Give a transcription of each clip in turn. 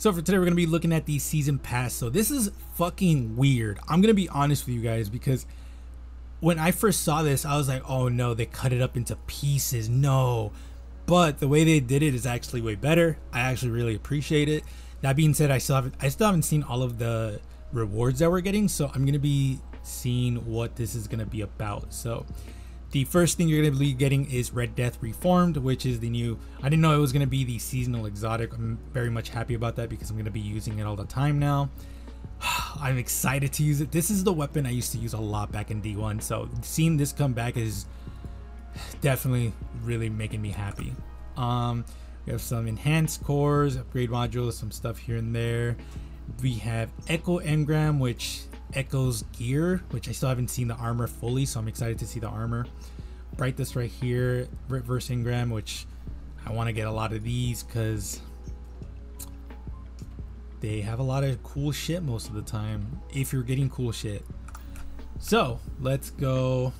So for today, we're gonna be looking at the season pass. So this is fucking weird. I'm gonna be honest with you guys because when I first saw this, I was like, oh no, they cut it up into pieces. No. But the way they did it is actually way better. I actually really appreciate it. That being said, I still haven't I still haven't seen all of the rewards that we're getting, so I'm gonna be seeing what this is gonna be about. So the first thing you're going to be getting is Red Death Reformed, which is the new. I didn't know it was going to be the seasonal exotic. I'm very much happy about that because I'm going to be using it all the time now. I'm excited to use it. This is the weapon I used to use a lot back in D1, so seeing this come back is definitely really making me happy. Um, we have some enhanced cores, upgrade modules, some stuff here and there. We have Echo Engram, which Echo's gear, which I still haven't seen the armor fully, so I'm excited to see the armor. Brightness right here, reverse Engram, which I want to get a lot of these because they have a lot of cool shit most of the time. If you're getting cool shit. So let's go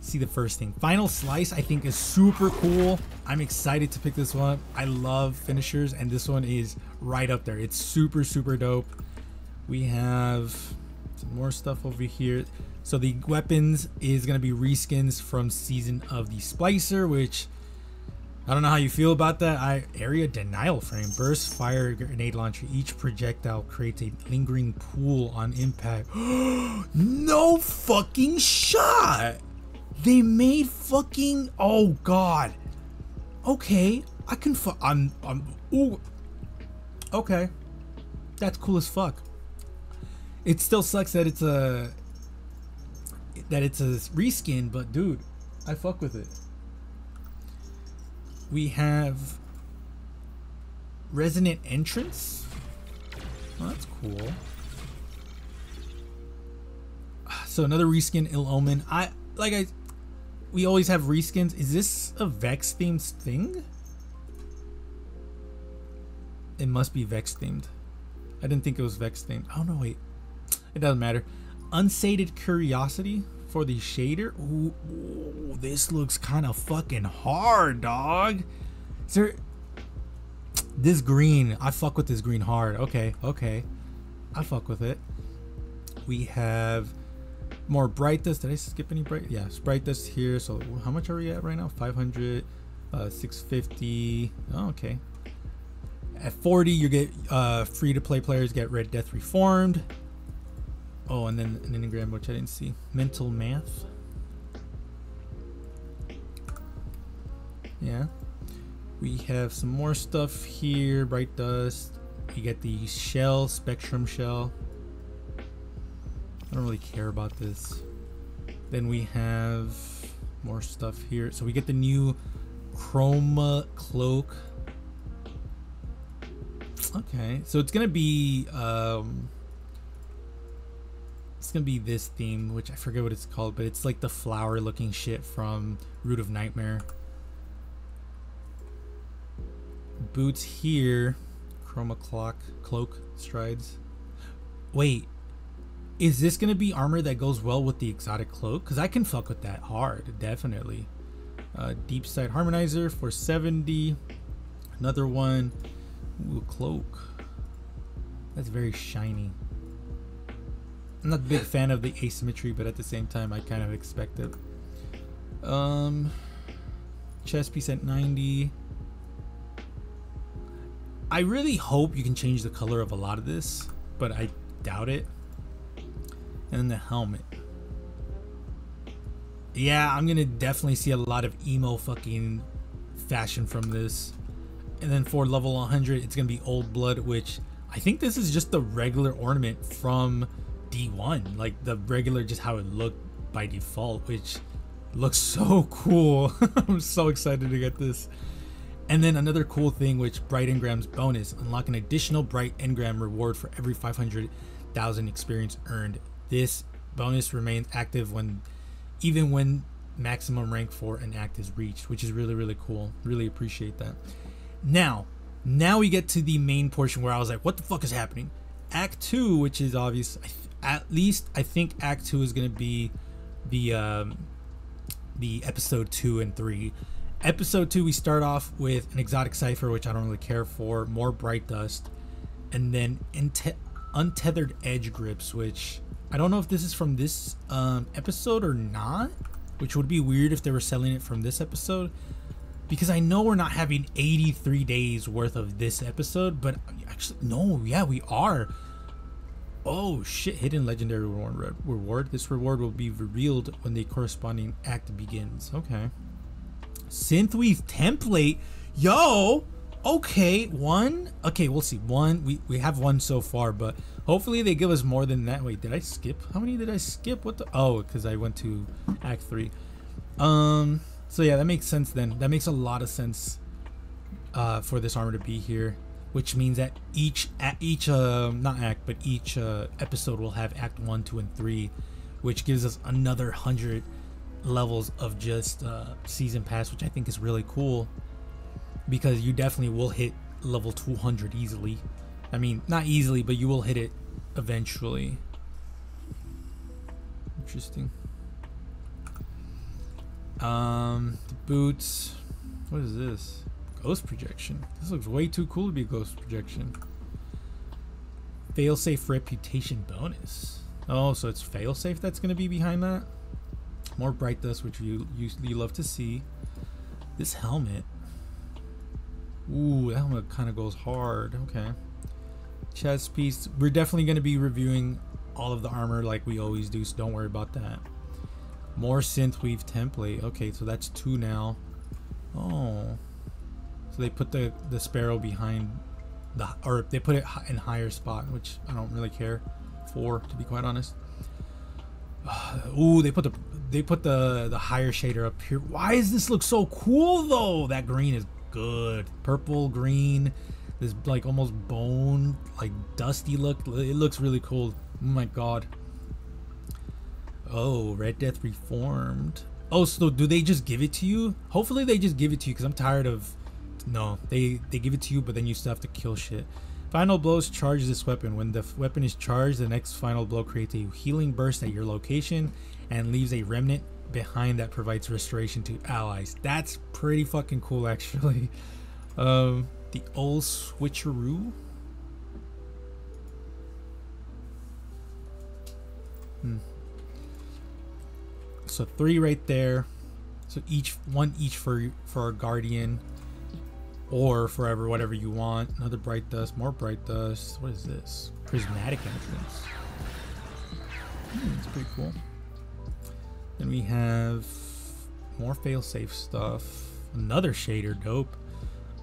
see the first thing. Final Slice I think is super cool. I'm excited to pick this one. I love finishers and this one is right up there. It's super, super dope. We have some more stuff over here. So the weapons is going to be reskins from Season of the Splicer, which I don't know how you feel about that. I area denial frame, burst fire grenade launcher. Each projectile creates a lingering pool on impact. no fucking shot. They made fucking oh god. Okay, I can fu- I'm I'm ooh. Okay. That's cool as fuck. It still sucks that it's a that it's a reskin, but dude, I fuck with it. We have Resonant Entrance. That's cool. So another reskin, Ill Omen. I like I. We always have reskins. Is this a Vex themed thing? It must be Vex themed. I didn't think it was Vex themed. Oh no, wait. It doesn't matter. Unsated Curiosity for the shader. Ooh, ooh this looks kind of fucking hard, dog. There... This green. I fuck with this green hard. Okay, okay. I fuck with it. We have more bright dust. Did I skip any bright? Yeah, bright dust here. So how much are we at right now? 500, uh, 650. Oh, okay. At 40, you get uh, free to play players get Red Death Reformed. Oh, and then an engram, which I didn't see. Mental math. Yeah. We have some more stuff here. Bright dust. You get the shell, spectrum shell. I don't really care about this. Then we have more stuff here. So we get the new chroma cloak. Okay, so it's gonna be um, gonna be this theme, which I forget what it's called, but it's like the flower looking shit from Root of Nightmare. Boots here, chroma clock, cloak, strides. Wait, is this gonna be armor that goes well with the exotic cloak? Cause I can fuck with that hard, definitely. Uh, deep sight harmonizer for 70. Another one. Ooh, cloak. That's very shiny. I'm not a big fan of the asymmetry, but at the same time, I kind of expect it. Um, chest piece at 90. I really hope you can change the color of a lot of this, but I doubt it. And then the helmet. Yeah, I'm gonna definitely see a lot of emo fucking fashion from this. And then for level 100, it's gonna be Old Blood, which I think this is just the regular ornament from D1, like the regular, just how it looked by default, which looks so cool. I'm so excited to get this. And then another cool thing, which Bright Engram's bonus, unlock an additional Bright Engram reward for every 500,000 experience earned. This bonus remains active when, even when maximum rank for an act is reached, which is really, really cool. Really appreciate that. Now, now we get to the main portion where I was like, what the fuck is happening? Act 2, which is obvious, at least I think Act Two is gonna be the um, the episode two and three, episode two, we start off with an exotic cipher, which I don't really care for, more bright dust, and then inte- untethered edge grips, which I don't know if this is from this um, episode or not, which would be weird if they were selling it from this episode. Because I know we're not having 83 days worth of this episode, but actually, no, yeah, we are. Oh shit, hidden legendary reward. This reward will be revealed when the corresponding act begins. Okay. Synthweave template. Yo! Okay, one. Okay, we'll see. One. We, we have one so far, but hopefully they give us more than that. Wait, did I skip? How many did I skip? What the? Oh, because I went to Act 3. Um, so yeah, that makes sense then. That makes a lot of sense uh, for this armor to be here which means that each each uh, not act but each uh, episode will have act one two and three which gives us another hundred levels of just uh, season pass which i think is really cool because you definitely will hit level 200 easily. I mean not easily but you will hit it eventually. Interesting. Um the boots. What is this Ghost projection. This looks way too cool to be ghost projection. Failsafe reputation bonus. Oh, so it's failsafe that's going to be behind that? More bright dust, which you usually love to see. This helmet. Ooh, that helmet kind of goes hard. Okay. Chest piece. We're definitely going to be reviewing all of the armor like we always do, so don't worry about that. More synthweave template. Okay, so that's two now. Oh. So they put the the sparrow behind the or they put it in higher spot, which I don't really care for, to be quite honest. Ooh, they put the they put the the higher shader up here. Why does this look so cool though? That green is good. Purple, green, this like almost bone, like dusty look. It looks really cool. Oh my god. Oh, Red Death Reformed. Oh, so do they just give it to you? Hopefully they just give it to you because I'm tired of no, they they give it to you, but then you still have to kill shit. Final blows charge this weapon. When the weapon is charged, the next final blow creates a healing burst at your location and leaves a remnant behind that provides restoration to allies. That's pretty fucking cool, actually. Um, the old switcheroo. Hmm. So three right there. So each one each for for our guardian or forever, whatever you want. Another bright dust, more bright dust. What is this? Prismatic entrance. Hmm, that's pretty cool. Then we have more failsafe stuff. Another shader, dope.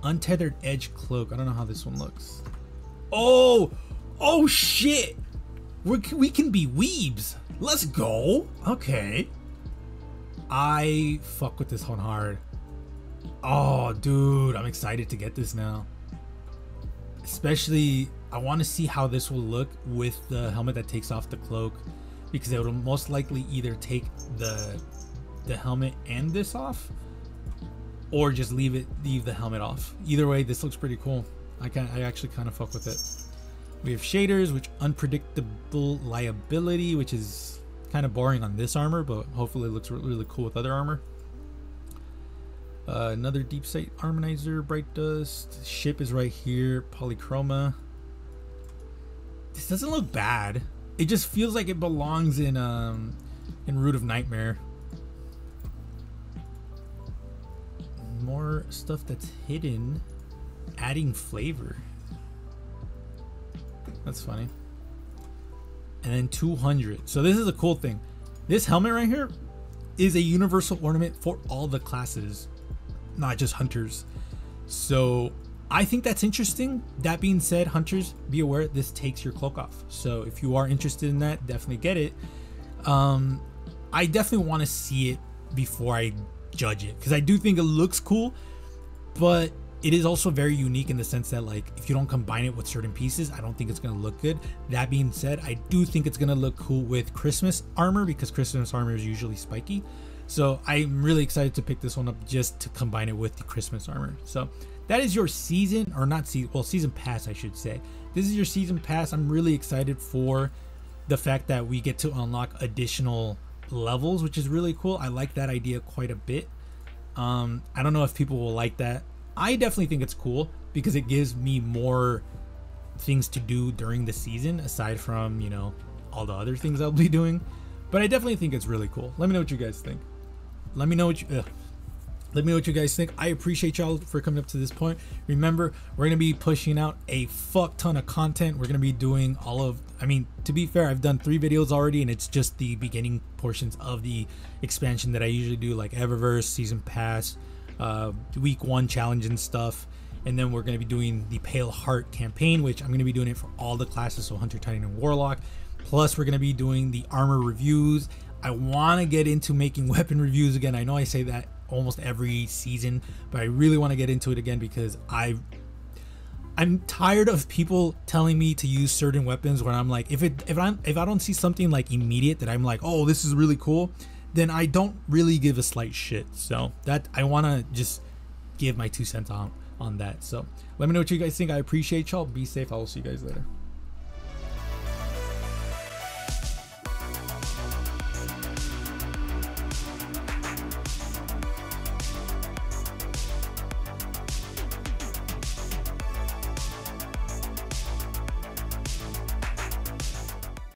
Untethered edge cloak. I don't know how this one looks. Oh, oh shit! we we can be weebs. Let's go. Okay. I fuck with this one hard. Oh, dude, I'm excited to get this now. Especially, I want to see how this will look with the helmet that takes off the cloak, because it will most likely either take the the helmet and this off, or just leave it leave the helmet off. Either way, this looks pretty cool. I can I actually kind of fuck with it. We have shaders, which unpredictable liability, which is kind of boring on this armor, but hopefully it looks really cool with other armor. Uh, another deep sight harmonizer, bright dust. Ship is right here. Polychroma. This doesn't look bad. It just feels like it belongs in um in Root of Nightmare. More stuff that's hidden, adding flavor. That's funny. And then 200. So this is a cool thing. This helmet right here is a universal ornament for all the classes not just hunters. So I think that's interesting. That being said, hunters, be aware this takes your cloak off. So if you are interested in that, definitely get it. Um, I definitely want to see it before I judge it because I do think it looks cool, but it is also very unique in the sense that like if you don't combine it with certain pieces, I don't think it's gonna look good. That being said, I do think it's gonna look cool with Christmas armor because Christmas armor is usually spiky. So I'm really excited to pick this one up just to combine it with the Christmas armor. So that is your season, or not season, well, season pass, I should say. This is your season pass. I'm really excited for the fact that we get to unlock additional levels, which is really cool. I like that idea quite a bit. Um, I don't know if people will like that. I definitely think it's cool because it gives me more things to do during the season aside from, you know, all the other things I'll be doing. But I definitely think it's really cool. Let me know what you guys think. Let me know what you let me know what you guys think. I appreciate y'all for coming up to this point. Remember, we're gonna be pushing out a fuck ton of content. We're gonna be doing all of I mean, to be fair, I've done three videos already, and it's just the beginning portions of the expansion that I usually do, like Eververse, Season Pass, uh, Week One challenge and stuff and then we're going to be doing the Pale Heart campaign, which I'm going to be doing it for all the classes, so Hunter, Titan, and Warlock. Plus, we're going to be doing the armor reviews. I want to get into making weapon reviews again. I know I say that almost every season, but I really want to get into it again because I I'm tired of people telling me to use certain weapons where I'm like if it if I if I don't see something like immediate that I'm like, "Oh, this is really cool," then I don't really give a slight shit. So, that I want to just give my two cents on on that. So let me know what you guys think. I appreciate y'all. Be safe. I will see you guys later.